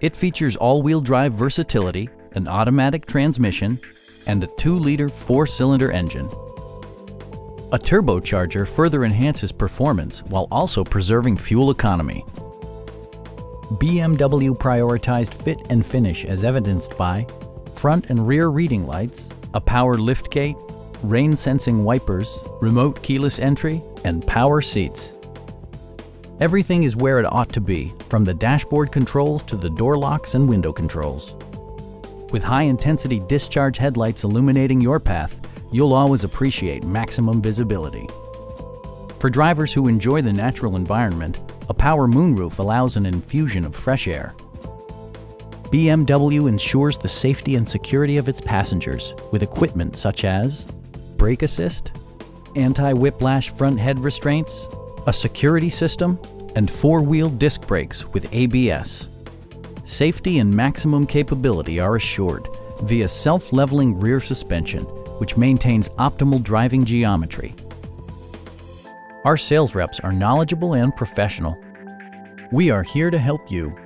It features all-wheel drive versatility, an automatic transmission, and a 2-liter 4-cylinder engine. A turbocharger further enhances performance while also preserving fuel economy. BMW prioritized fit and finish as evidenced by front and rear reading lights, a power liftgate, rain sensing wipers, remote keyless entry, and power seats. Everything is where it ought to be, from the dashboard controls to the door locks and window controls. With high-intensity discharge headlights illuminating your path, you'll always appreciate maximum visibility. For drivers who enjoy the natural environment, a power moonroof allows an infusion of fresh air. BMW ensures the safety and security of its passengers with equipment such as brake assist, anti-whiplash front head restraints, a security system, and four-wheel disc brakes with ABS. Safety and maximum capability are assured via self-leveling rear suspension, which maintains optimal driving geometry. Our sales reps are knowledgeable and professional. We are here to help you